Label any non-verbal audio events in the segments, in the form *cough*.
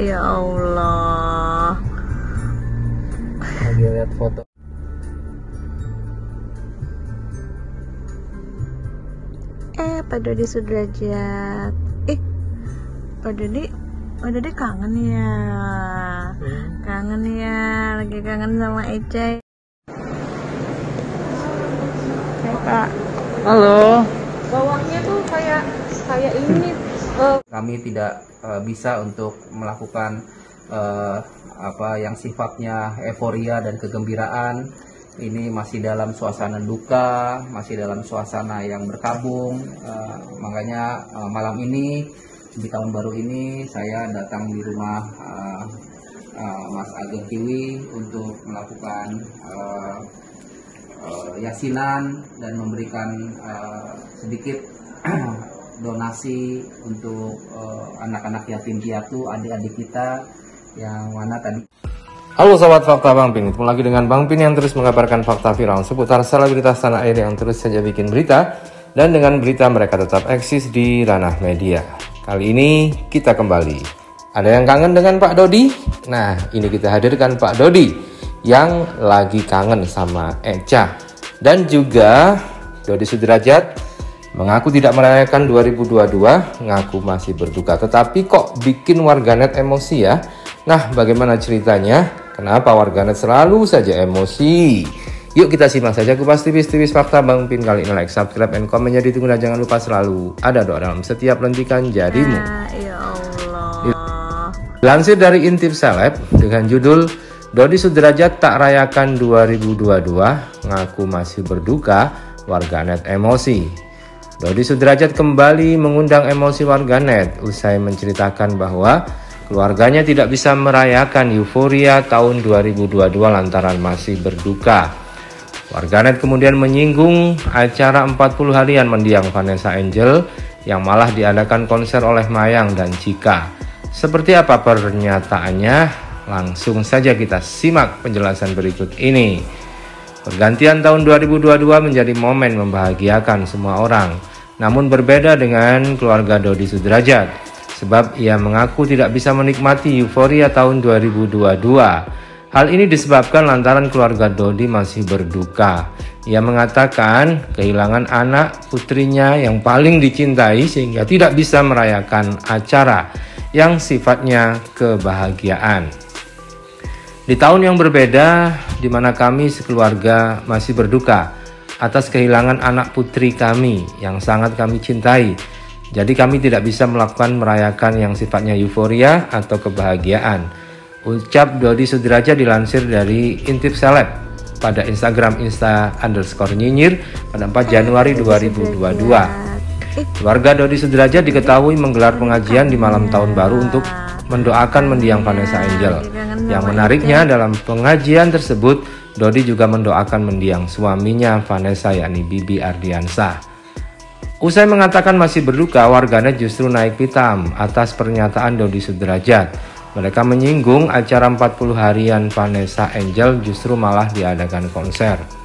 ya Allah. Lagi lihat foto. Eh, Pak Dodi Sudrajat. Eh, Pak Dodi, Pak Dodi kangen ya. Kangen ya, lagi kangen sama Ece. Hai Pak. Halo. bawahnya tuh kayak kayak ini Kami tidak eh, bisa untuk melakukan eh, apa yang sifatnya euforia dan kegembiraan. Ini masih dalam suasana duka, masih dalam suasana yang berkabung. Eh, makanya eh, malam ini di tahun baru ini saya datang di rumah eh, eh, Mas Ageng Kiwi untuk melakukan eh, yasinan dan memberikan eh, sedikit *clears throat* donasi untuk eh, anak-anak yatim piatu, adik-adik kita yang mana tadi Halo sobat fakta Bang Pin, ketemu lagi dengan Bang Pin yang terus mengabarkan fakta viral seputar selebritas tanah air yang terus saja bikin berita dan dengan berita mereka tetap eksis di ranah media. Kali ini kita kembali. Ada yang kangen dengan Pak Dodi? Nah, ini kita hadirkan Pak Dodi yang lagi kangen sama Eca dan juga Dodi Sudrajat mengaku tidak merayakan 2022, ngaku masih berduka. Tetapi kok bikin warganet emosi ya? Nah, bagaimana ceritanya? Kenapa warganet selalu saja emosi? Yuk kita simak saja kupas tipis-tipis fakta Bang Pin kali ini like, subscribe, and komen jadi tunggu dan jangan lupa selalu ada doa dalam setiap lentikan jadimu. Ah, ya Allah. Lansir dari Intip Seleb dengan judul Dodi Sudrajat tak rayakan 2022 ngaku masih berduka warganet emosi. Dodi Sudrajat kembali mengundang emosi warganet usai menceritakan bahwa keluarganya tidak bisa merayakan euforia tahun 2022 lantaran masih berduka. Warganet kemudian menyinggung acara 40 harian mendiang Vanessa Angel yang malah diadakan konser oleh Mayang dan Cika. Seperti apa pernyataannya? Langsung saja kita simak penjelasan berikut ini. Pergantian tahun 2022 menjadi momen membahagiakan semua orang. Namun berbeda dengan keluarga Dodi Sudrajat. Sebab ia mengaku tidak bisa menikmati euforia tahun 2022. Hal ini disebabkan lantaran keluarga Dodi masih berduka. Ia mengatakan kehilangan anak putrinya yang paling dicintai sehingga tidak bisa merayakan acara yang sifatnya kebahagiaan. Di tahun yang berbeda, di mana kami sekeluarga masih berduka atas kehilangan anak putri kami yang sangat kami cintai. Jadi kami tidak bisa melakukan merayakan yang sifatnya euforia atau kebahagiaan. Ucap Dodi Sudraja dilansir dari Intip Seleb pada Instagram insta underscore nyinyir pada 4 Januari 2022. Keluarga Dodi Sudraja diketahui menggelar pengajian di malam tahun baru untuk mendoakan mendiang Vanessa Angel. Yang menariknya dalam pengajian tersebut, Dodi juga mendoakan mendiang suaminya Vanessa yakni Bibi Ardiansah. Usai mengatakan masih berduka, warganet justru naik pitam atas pernyataan Dodi Sudrajat. Mereka menyinggung acara 40 harian Vanessa Angel justru malah diadakan konser.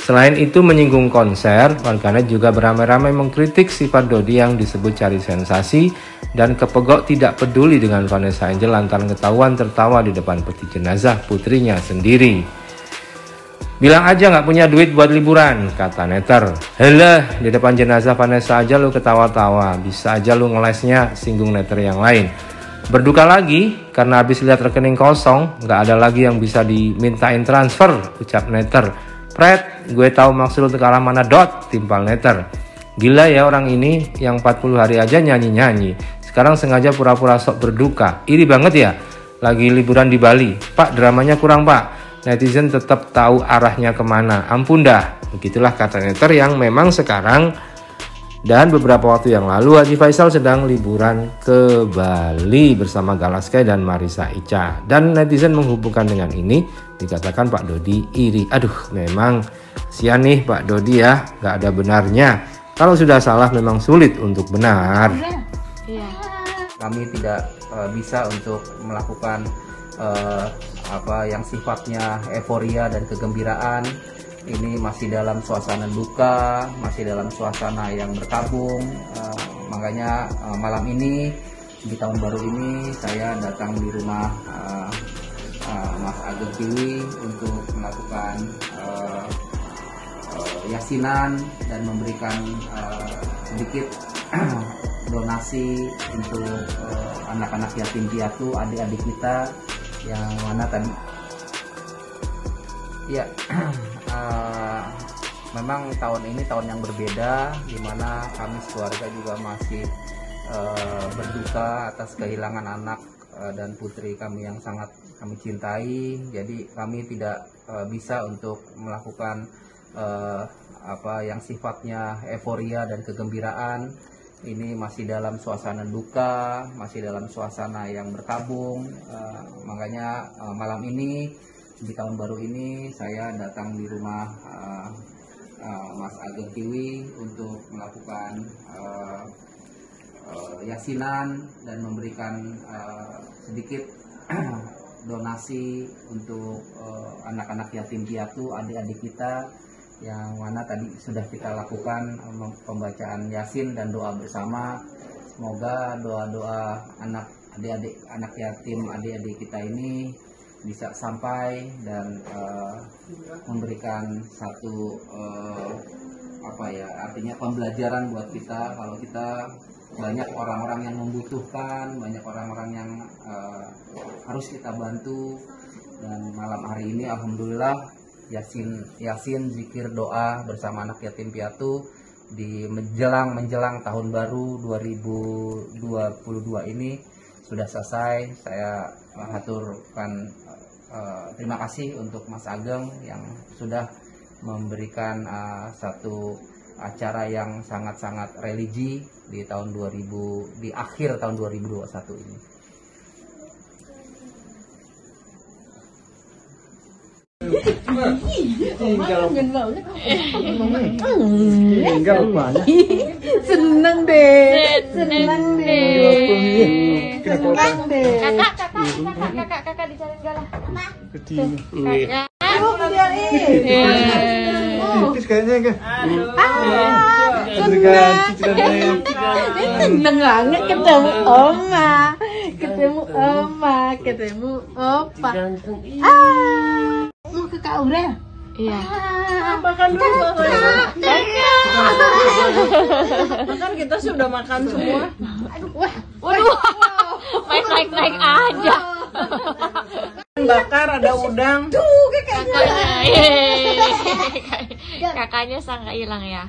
Selain itu menyinggung konser, warganet juga beramai-ramai mengkritik sifat Dodi yang disebut cari sensasi dan kepegok tidak peduli dengan Vanessa Angel lantaran ketahuan tertawa di depan peti jenazah putrinya sendiri. Bilang aja nggak punya duit buat liburan, kata Neter. Helah, di depan jenazah Vanessa aja lu ketawa-tawa, bisa aja lu ngelesnya, singgung Neter yang lain. Berduka lagi, karena habis lihat rekening kosong, nggak ada lagi yang bisa dimintain transfer, ucap Neter. Pret, gue tahu maksud ke arah mana dot, timpal Neter. Gila ya orang ini, yang 40 hari aja nyanyi-nyanyi. Sekarang sengaja pura-pura sok berduka. Iri banget ya, lagi liburan di Bali. Pak, dramanya kurang pak netizen tetap tahu arahnya ke mana. Ampun dah, begitulah kata netter yang memang sekarang dan beberapa waktu yang lalu Haji Faisal sedang liburan ke Bali bersama Galaskai dan Marisa Ica. Dan netizen menghubungkan dengan ini dikatakan Pak Dodi iri. Aduh, memang sian nih Pak Dodi ya, nggak ada benarnya. Kalau sudah salah memang sulit untuk benar. kami tidak eh, bisa untuk melakukan eh, apa yang sifatnya euforia dan kegembiraan ini masih dalam suasana duka masih dalam suasana yang berkabung Eh, makanya eh, malam ini di tahun baru ini saya datang di rumah uh, uh, Mas Ageng Kiwi untuk melakukan uh, uh, yasinan dan memberikan uh, sedikit *clears throat* donasi untuk uh, anak-anak yatim piatu adik-adik kita yang mana tadi ya uh, *clears throat* memang tahun ini tahun yang berbeda di mana kami keluarga juga masih uh, berduka atas kehilangan anak uh, dan putri kami yang sangat kami cintai. Jadi kami tidak uh, bisa untuk melakukan uh, apa yang sifatnya euforia dan kegembiraan. Ini masih dalam suasana duka masih dalam suasana yang berkabung uh, makanya uh, malam ini di tahun baru ini saya datang di rumah uh, uh, Mas Ageng Kiwi untuk melakukan uh, uh, yasinan dan memberikan uh, sedikit *clears throat* donasi untuk anak-anak uh, yatim piatu adik-adik kita yang mana tadi sudah kita lakukan pembacaan yasin dan doa bersama. Semoga doa-doa anak adik-adik anak yatim adik-adik kita ini bisa sampai dan uh, memberikan satu uh, apa ya artinya pembelajaran buat kita. Kalau kita banyak orang-orang yang membutuhkan banyak orang-orang yang uh, harus kita bantu. Dan malam hari ini alhamdulillah yasin yasin zikir doa bersama anak yatim piatu di menjelang menjelang tahun baru 2022 ini sudah selesai saya haturkan uh, terima kasih untuk Mas Ageng yang sudah memberikan uh, satu acara yang sangat-sangat religi di tahun 2000 di akhir tahun 2021 ini. Seneng deh seneng deh seneng deh Kakak, kakak, kakak, kakak, kakak enggak. seneng banget ketemu oma. Ketemu oma. Ketemu opa. Ah mau ke Kak Aurel Iya. makan dulu Makan kita sudah makan semua. Waduh. Main naik-naik aja. Bakar ada udang. Kakaknya. Yeay. Kakaknya *laughs* sang hilang ya.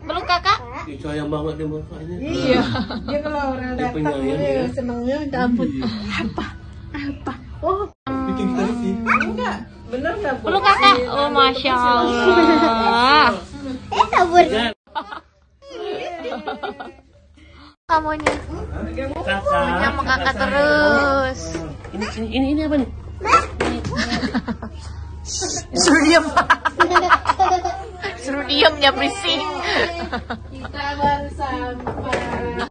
Belum kakak? Sayang banget dia makanya. iya dia kalau orang datang ya. senengnya minta ampun apa apa oh Bener enggak, Bu? Belum kakak? Oh, masya Allah. Kamunya. Kamunya mau kakak terus. Ini ini ini apa nih? Suruh diam. Suruh *laughs* diam ya berisik. kita baru sampai